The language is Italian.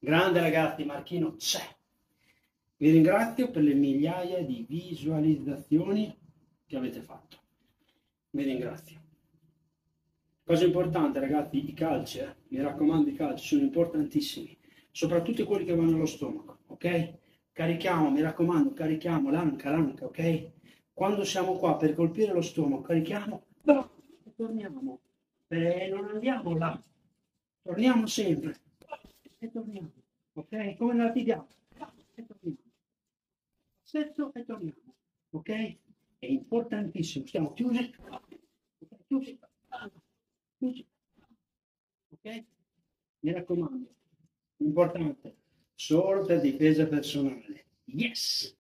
Grande ragazzi, Marchino c'è. Vi ringrazio per le migliaia di visualizzazioni che avete fatto. Vi ringrazio. Cosa importante ragazzi, i calci, eh? mi raccomando i calci sono importantissimi, soprattutto quelli che vanno allo stomaco, ok? Carichiamo, mi raccomando, carichiamo l'anca, l'anca, ok? Quando siamo qua per colpire lo stomaco, carichiamo, e torniamo, e non andiamo là, torniamo sempre, ok? Come nella TDA, e torniamo, stesso e torniamo, ok? È importantissimo, stiamo chiusi, chiusi, chiusi, ok? Mi raccomando, importante, per difesa personale, yes!